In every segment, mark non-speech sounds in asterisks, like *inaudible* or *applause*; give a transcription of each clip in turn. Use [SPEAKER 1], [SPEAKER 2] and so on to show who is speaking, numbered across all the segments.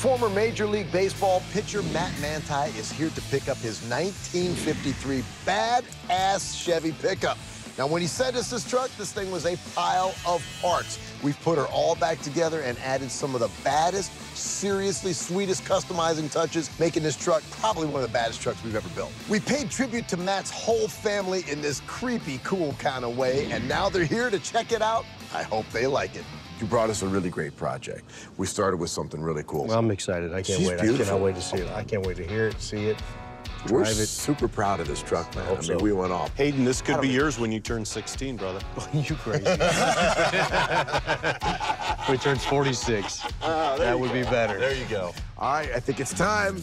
[SPEAKER 1] Former Major League Baseball pitcher Matt Mantei is here to pick up his 1953 badass Chevy pickup. Now, when he sent us this truck, this thing was a pile of parts. We've put her all back together and added some of the baddest, seriously sweetest customizing touches, making this truck probably one of the baddest trucks we've ever built. We paid tribute to Matt's whole family in this creepy, cool kind of way, and now they're here to check it out. I hope they like it. You brought us a really great project. We started with something really cool.
[SPEAKER 2] Well, I'm excited. I can't
[SPEAKER 1] She's
[SPEAKER 2] wait. I cannot wait to see it. I can't wait to hear it, see it,
[SPEAKER 1] We're
[SPEAKER 2] it.
[SPEAKER 1] super proud of this truck, man. I,
[SPEAKER 2] hope
[SPEAKER 1] mean,
[SPEAKER 2] so.
[SPEAKER 1] we went off.
[SPEAKER 3] Hayden, this could be yours when you turn 16, brother. *laughs*
[SPEAKER 2] Oh, you crazy. *laughs* when he turns 46. Ah, that would be better.
[SPEAKER 3] There you go.
[SPEAKER 1] All right, I think it's time.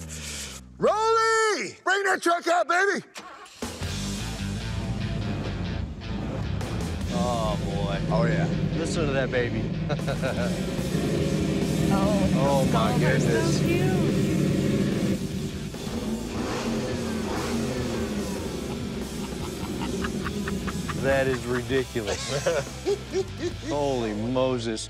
[SPEAKER 1] Roli! Bring that truck out, baby!
[SPEAKER 2] Oh.
[SPEAKER 1] Oh, yeah.
[SPEAKER 2] Listen to that baby. *laughs*
[SPEAKER 4] Oh,
[SPEAKER 2] Oh, my goodness.
[SPEAKER 4] So cute.
[SPEAKER 2] That is ridiculous. *laughs* Holy Moses.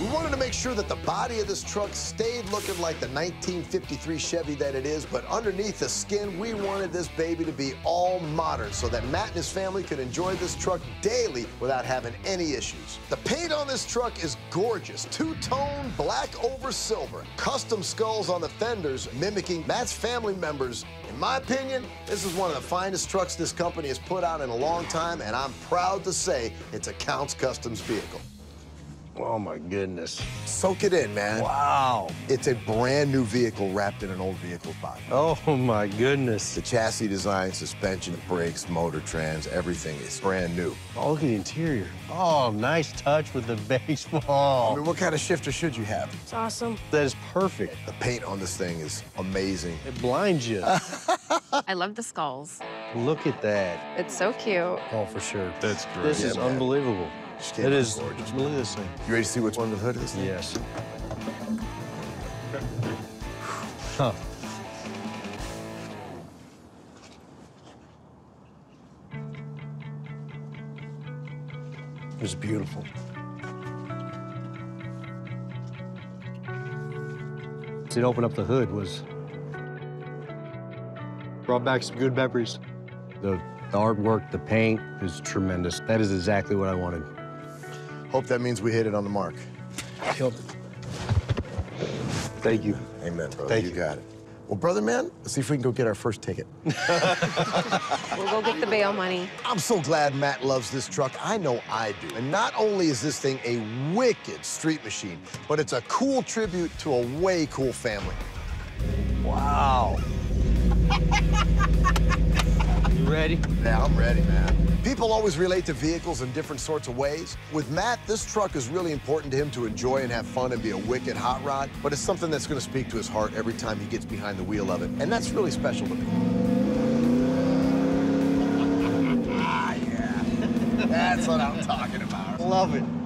[SPEAKER 1] We wanted to make sure that the body of this truck stayed looking like the 1953 Chevy that it is, but underneath the skin, we wanted this baby to be all modern so that Matt and his family could enjoy this truck daily without having any issues. The paint on this truck is gorgeous. Two-tone black over silver. Custom skulls on the fenders mimicking Matt's family members. In my opinion, this is one of the finest trucks this company has put out in a long time, and I'm proud to say it's a Count's Kustoms vehicle.
[SPEAKER 2] Oh, my goodness.
[SPEAKER 1] Soak it in, man.
[SPEAKER 2] Wow.
[SPEAKER 1] It's a brand new vehicle wrapped in an old vehicle's body.
[SPEAKER 2] Oh, my goodness.
[SPEAKER 1] The chassis design, suspension, brakes, motor trans, everything is brand new.
[SPEAKER 2] Oh, look at the interior. Oh, nice touch with the *laughs* baseball.
[SPEAKER 1] I
[SPEAKER 2] baseball.
[SPEAKER 1] mean, what kind of shifter should you have?
[SPEAKER 4] It's awesome.
[SPEAKER 2] That is perfect.
[SPEAKER 1] The paint on this thing is amazing.
[SPEAKER 2] It blinds you. *laughs*
[SPEAKER 5] I love the skulls.
[SPEAKER 2] look at that.
[SPEAKER 5] It's so cute.
[SPEAKER 2] Oh, for sure.
[SPEAKER 3] That's great.
[SPEAKER 2] This
[SPEAKER 1] Yeah,
[SPEAKER 2] is
[SPEAKER 1] man.
[SPEAKER 2] unbelievable.
[SPEAKER 1] Just
[SPEAKER 2] It
[SPEAKER 1] can't
[SPEAKER 2] is.
[SPEAKER 1] be gorgeous.
[SPEAKER 2] Look at this thing.
[SPEAKER 1] You ready to see what's under the hood of this thing?
[SPEAKER 2] Yes. Huh. It was beautiful. To open up the hood was brought back some good memories. The, the artwork, the paint is tremendous. That is exactly what I wanted.
[SPEAKER 1] Hope that means we hit it on the mark. Killed it.
[SPEAKER 2] Thank you.
[SPEAKER 1] Amen, brother.
[SPEAKER 2] Thank
[SPEAKER 1] you.
[SPEAKER 2] you.
[SPEAKER 1] got it. Well, brother man, let's see if we can go get our first ticket. *laughs*
[SPEAKER 5] We'll go get the bail money.
[SPEAKER 1] I'm so glad Matt loves this truck. I know I do. And not only is this thing a wicked street machine, but it's a cool tribute to a way cool family.
[SPEAKER 2] Wow. *laughs* you ready?
[SPEAKER 1] Yeah, I'm ready, man. People always relate to vehicles in different sorts of ways. With Matt, this truck is really important to him to enjoy and have fun and be a wicked hot rod, but it's something that's gonna speak to his heart every time he gets behind the wheel of it, and that's really special to me. *laughs* ah, yeah. That's what I'm talking about.
[SPEAKER 2] Love it.